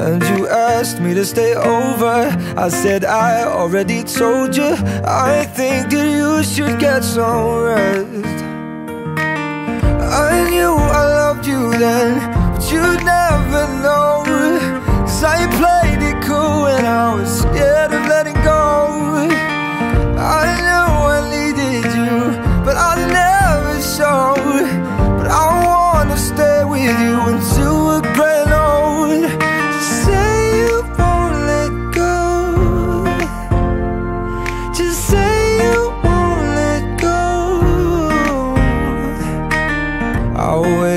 And you asked me to stay over. I said I already told you. I think that you should get some rest. I knew I loved you then But you'd never know Cause I played it cool when I was scared of letting go. I knew I needed you But I never showed But I wanna stay with you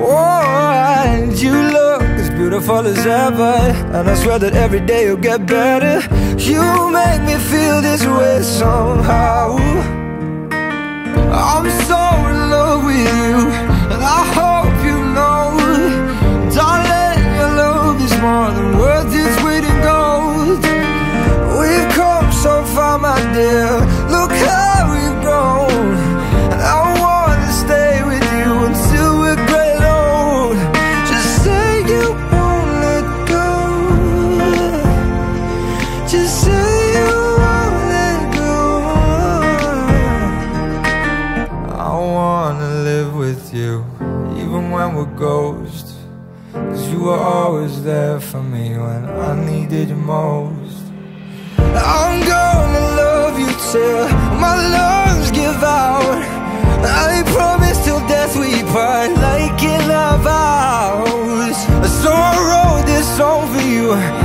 Oh, and you look as beautiful as ever And I swear that every day you'll get better. You make me feel this way somehow. I'm so in love with you Just say you won't let go I wanna live with you Even when we're ghosts Cause you were always there for me when I needed you most I'm gonna love you till my lungs give out. I promise till death we part, like in vows. So I wrote this song for you.